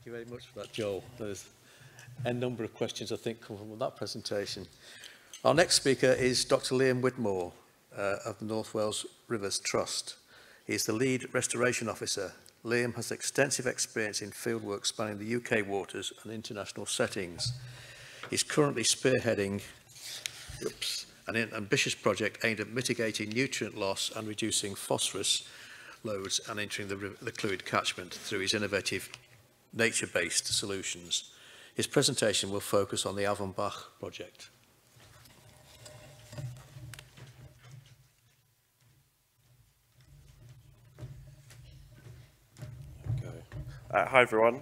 Thank you very much for that, Joel. There's a number of questions, I think, come from that presentation. Our next speaker is Dr Liam Whitmore uh, of the North Wales Rivers Trust. He is the lead restoration officer. Liam has extensive experience in fieldwork spanning the UK waters and international settings. He's currently spearheading oops, an ambitious project aimed at mitigating nutrient loss and reducing phosphorus loads and entering the, the Clwyd catchment through his innovative nature-based solutions. His presentation will focus on the Afon Bach project. Uh, hi everyone.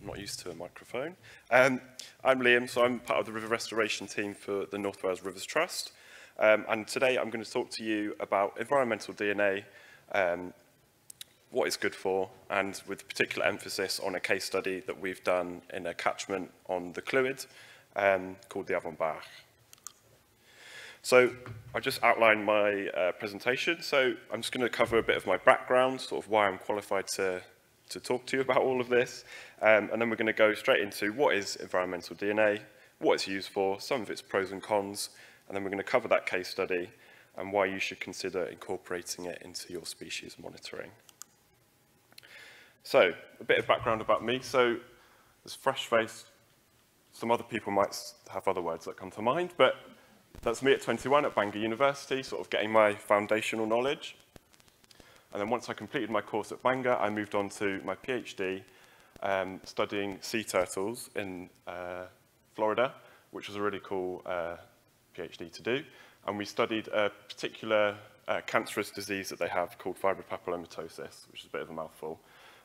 I'm not used to a microphone. Um, I'm Liam, so I'm part of the river restoration team for the North Wales Rivers Trust. Um, and today I'm going to talk to you about environmental DNA um, what it's good for, and with particular emphasis on a case study that we've done in a catchment on the Clwyd um, called the Afon Bach. So I'll just outline my uh, presentation. So I'm just going to cover a bit of my background, sort of why I'm qualified to, to talk to you about all of this. Um, and then we're going to go straight into what is environmental DNA, what it's used for, some of its pros and cons, and then we're going to cover that case study and why you should consider incorporating it into your species monitoring. So, a bit of background about me. So, as fresh face. some other people might have other words that come to mind, but that's me at 21 at Bangor University, sort of getting my foundational knowledge. And then once I completed my course at Bangor, I moved on to my PhD, um, studying sea turtles in uh, Florida, which was a really cool uh, PhD to do and we studied a particular uh, cancerous disease that they have called fibropapillomatosis, which is a bit of a mouthful.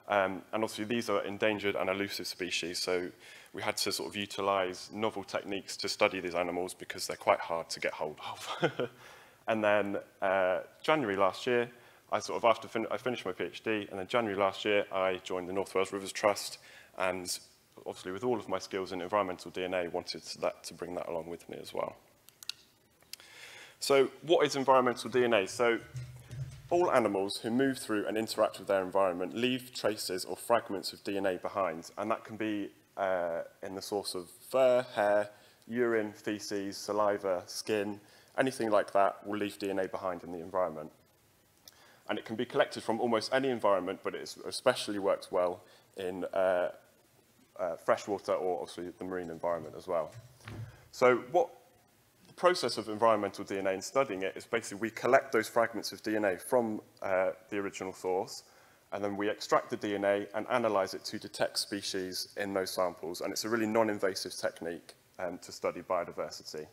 Um, and obviously these are endangered and elusive species, so we had to sort of utilize novel techniques to study these animals because they're quite hard to get hold of. and then uh, January last year, I sort of after fin I finished my PhD, and then January last year, I joined the North Wales Rivers Trust, and obviously with all of my skills in environmental DNA, wanted that, to bring that along with me as well. So what is environmental DNA? So all animals who move through and interact with their environment leave traces or fragments of DNA behind, and that can be uh, in the source of fur, hair, urine, feces, saliva, skin, anything like that will leave DNA behind in the environment. And it can be collected from almost any environment, but it especially works well in uh, uh, freshwater or obviously the marine environment as well. So what process of environmental DNA and studying it is basically we collect those fragments of DNA from uh, the original source, and then we extract the DNA and analyze it to detect species in those samples. And it's a really non-invasive technique um, to study biodiversity.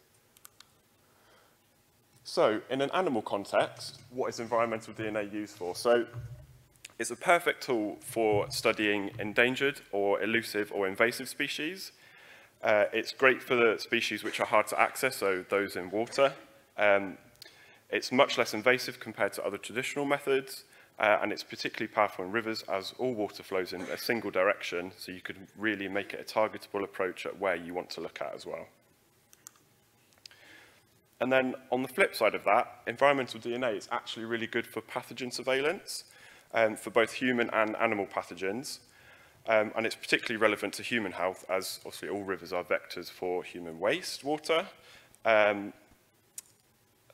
So, in an animal context, what is environmental DNA used for? So, it's a perfect tool for studying endangered or elusive or invasive species. Uh, it's great for the species which are hard to access, so those in water. Um, it's much less invasive compared to other traditional methods, uh, and it's particularly powerful in rivers as all water flows in a single direction, so you could really make it a targetable approach at where you want to look at as well. And then on the flip side of that, environmental DNA is actually really good for pathogen surveillance um, for both human and animal pathogens. Um, and it's particularly relevant to human health as obviously all rivers are vectors for human waste water. Um,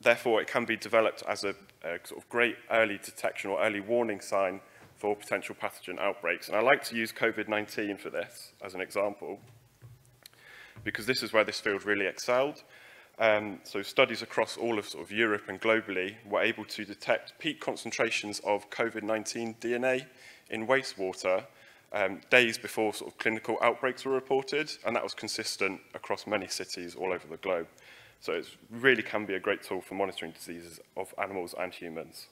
therefore, it can be developed as a, a sort of great early detection or early warning sign for potential pathogen outbreaks. And I like to use COVID-19 for this as an example, because this is where this field really excelled. Um, so studies across all of, sort of Europe and globally were able to detect peak concentrations of COVID-19 DNA in wastewater um, days before sort of clinical outbreaks were reported, and that was consistent across many cities all over the globe. So it really can be a great tool for monitoring diseases of animals and humans.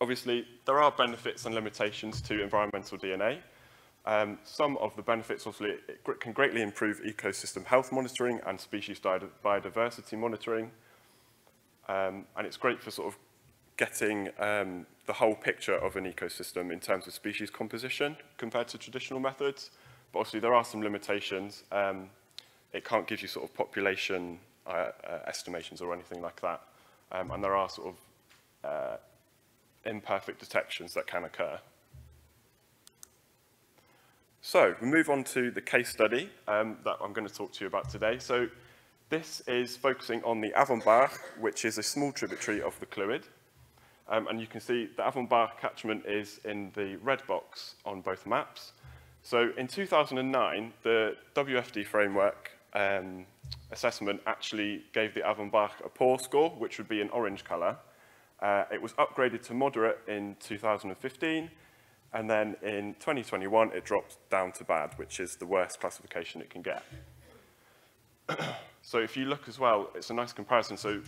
Obviously, there are benefits and limitations to environmental DNA. Um, some of the benefits, obviously, it can greatly improve ecosystem health monitoring and species biodiversity monitoring. Um, and it's great for sort of getting um, the whole picture of an ecosystem in terms of species composition compared to traditional methods. But obviously there are some limitations. Um, it can't give you sort of population uh, uh, estimations or anything like that. Um, and there are sort of uh, imperfect detections that can occur. So we move on to the case study um, that I'm going to talk to you about today. So this is focusing on the Afon Bach, which is a small tributary of the Clwyd. Um, and you can see the Afon Bach catchment is in the red box on both maps. So in 2009, the WFD framework um, assessment actually gave the Afon Bach a poor score, which would be an orange colour. Uh, it was upgraded to moderate in 2015, and then in 2021, it dropped down to bad, which is the worst classification it can get. so if you look as well, it's a nice comparison. So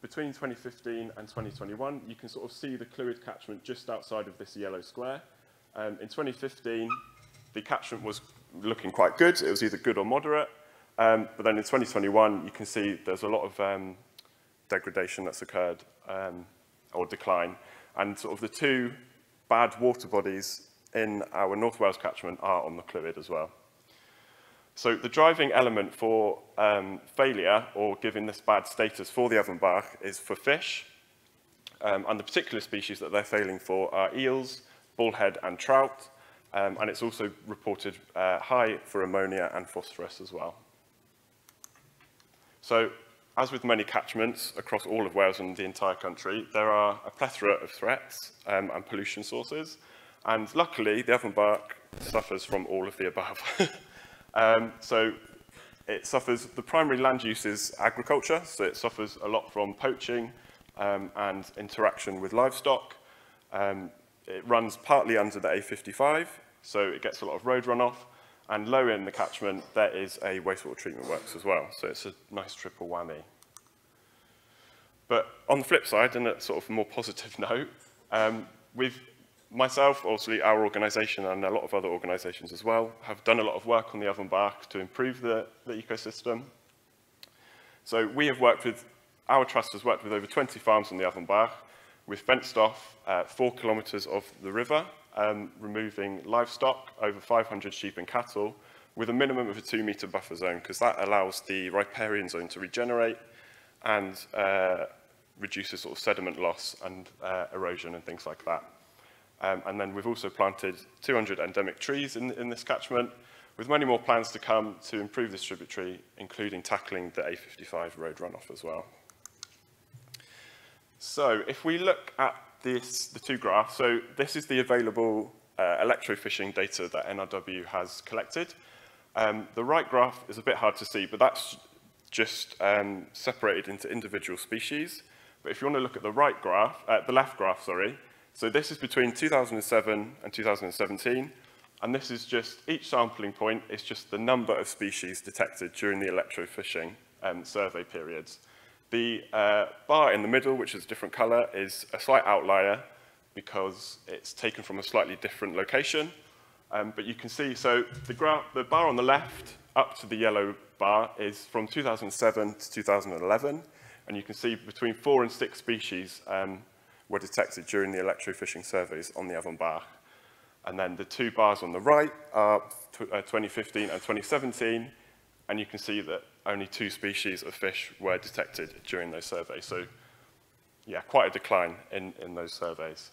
between 2015 and 2021, you can sort of see the Clwyd catchment just outside of this yellow square. Um, in 2015, the catchment was looking quite good. It was either good or moderate. Um, but then in 2021, you can see there's a lot of um, degradation that's occurred um, or decline. And sort of the two bad water bodies in our North Wales catchment are on the Clwyd as well. So the driving element for um, failure or giving this bad status for the Afon Bach is for fish. Um, and the particular species that they're failing for are eels, bullhead and trout. Um, and it's also reported uh, high for ammonia and phosphorus as well. So as with many catchments across all of Wales and the entire country, there are a plethora of threats um, and pollution sources. And luckily, the Afon Bach suffers from all of the above. um, so it suffers, the primary land use is agriculture, so it suffers a lot from poaching um, and interaction with livestock. Um, it runs partly under the A55, so it gets a lot of road runoff, and low in the catchment, there is a wastewater treatment works as well. So it's a nice triple whammy. But on the flip side, and a sort of more positive note, um, with myself, obviously our organisation and a lot of other organisations as well, have done a lot of work on the Afon Bach to improve the, the ecosystem. So we have worked with, our trust has worked with over 20 farms on the Afon Bach. We've fenced off uh, four kilometres of the river um, removing livestock, over 500 sheep and cattle, with a minimum of a two metre buffer zone, because that allows the riparian zone to regenerate and uh, reduces sort of sediment loss and uh, erosion and things like that. Um, and then we've also planted 200 endemic trees in, in this catchment, with many more plans to come to improve this tributary, including tackling the A55 road runoff as well. So if we look at this, the two graphs. So this is the available uh, electrofishing data that NRW has collected. Um, the right graph is a bit hard to see, but that's just um, separated into individual species. But if you want to look at the right graph, uh, the left graph, sorry, so this is between 2007 and 2017, and this is just, each sampling point is just the number of species detected during the electrofishing um, survey periods. The uh, bar in the middle, which is a different color, is a slight outlier because it's taken from a slightly different location. Um, but you can see, so the, the bar on the left up to the yellow bar is from 2007 to 2011. And you can see between four and six species um, were detected during the electrofishing surveys on the Afon Bach. And then the two bars on the right are uh, 2015 and 2017. And you can see that only two species of fish were detected during those surveys. So yeah, quite a decline in, in those surveys.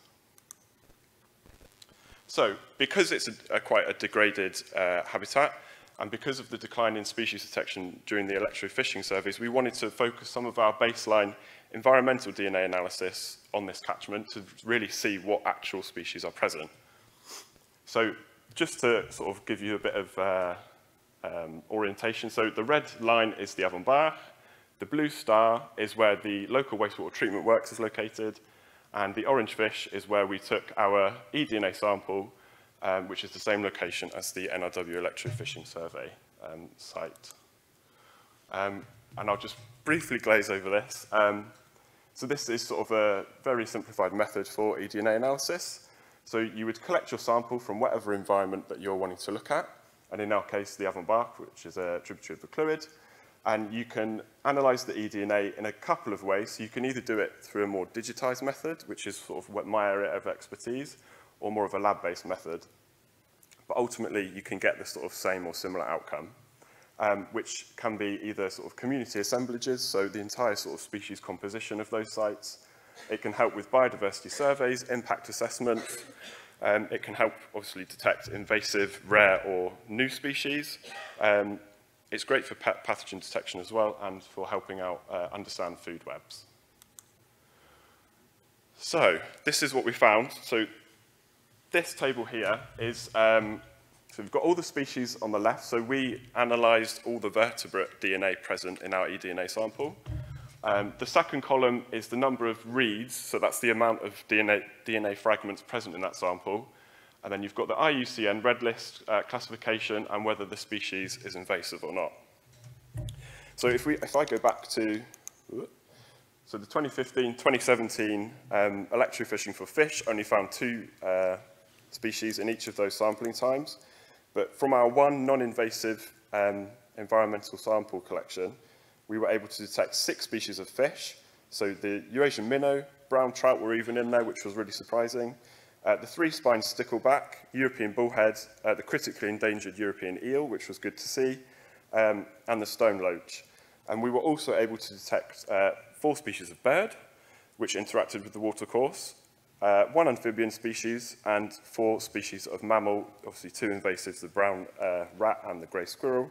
So because it's a, a quite a degraded uh, habitat, and because of the decline in species detection during the electrofishing surveys, we wanted to focus some of our baseline environmental DNA analysis on this catchment to really see what actual species are present. So just to sort of give you a bit of uh, um, orientation. So the red line is the Afon Bach, the blue star is where the local wastewater treatment works is located, and the orange fish is where we took our eDNA sample, um, which is the same location as the NRW electrofishing survey um, site. Um, and I'll just briefly glaze over this. Um, so this is sort of a very simplified method for eDNA analysis. So you would collect your sample from whatever environment that you're wanting to look at, and in our case, the Avon-Bark, which is a tributary of the Clwyd, and you can analyze the eDNA in a couple of ways. So you can either do it through a more digitized method, which is sort of my area of expertise, or more of a lab-based method. But ultimately, you can get the sort of same or similar outcome um, which can be either sort of community assemblages, so the entire sort of species composition of those sites. It can help with biodiversity surveys, impact assessment. Um, it can help, obviously, detect invasive, rare, or new species. Um, it's great for pathogen detection as well and for helping out uh, understand food webs. So this is what we found. So this table here is um, so we've got all the species on the left. So we analysed all the vertebrate DNA present in our eDNA sample. Um, the second column is the number of reads, so that's the amount of DNA, DNA fragments present in that sample. And then you've got the IUCN red list uh, classification and whether the species is invasive or not. So if, we, if I go back to, so the 2015-2017 um, electrofishing for fish only found two uh, species in each of those sampling times. But from our one non-invasive um, environmental sample collection, we were able to detect six species of fish. So the Eurasian minnow, brown trout were even in there, which was really surprising. Uh, the three-spined stickleback, European bullhead, uh, the critically endangered European eel, which was good to see, um, and the stone loach. And we were also able to detect uh, four species of bird, which interacted with the watercourse, uh, one amphibian species and four species of mammal, obviously two invasives, the brown uh, rat and the grey squirrel.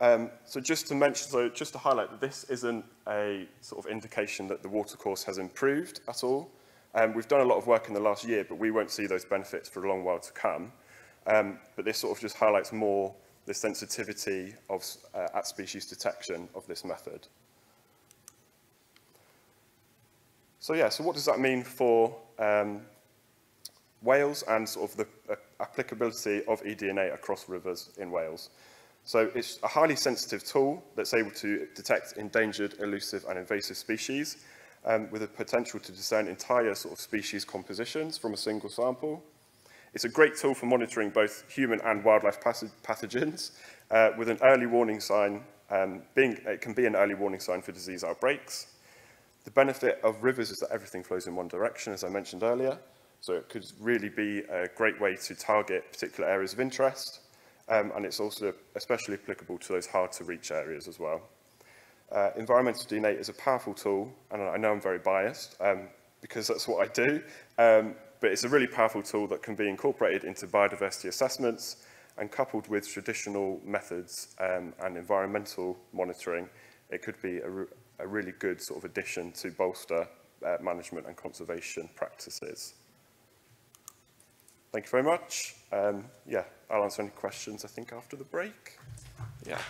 Um, so just to mention, so just to highlight that this isn't a sort of indication that the watercourse has improved at all. Um, we've done a lot of work in the last year, but we won't see those benefits for a long while to come. Um, but this sort of just highlights more the sensitivity of uh, at species detection of this method. So yeah, so what does that mean for um, Wales and sort of the uh, applicability of eDNA across rivers in Wales? So it's a highly sensitive tool that's able to detect endangered, elusive and invasive species um, with a potential to discern entire sort of species compositions from a single sample. It's a great tool for monitoring both human and wildlife pathogens uh, with an early warning sign, um, being, it can be an early warning sign for disease outbreaks. The benefit of rivers is that everything flows in one direction, as I mentioned earlier. So it could really be a great way to target particular areas of interest. Um, and it's also especially applicable to those hard to reach areas as well. Uh, environmental DNA is a powerful tool, and I know I'm very biased um, because that's what I do, um, but it's a really powerful tool that can be incorporated into biodiversity assessments and coupled with traditional methods um, and environmental monitoring, it could be a, a really good sort of addition to bolster uh, management and conservation practices. Thank you very much. Um, yeah, I'll answer any questions, I think, after the break. Yeah.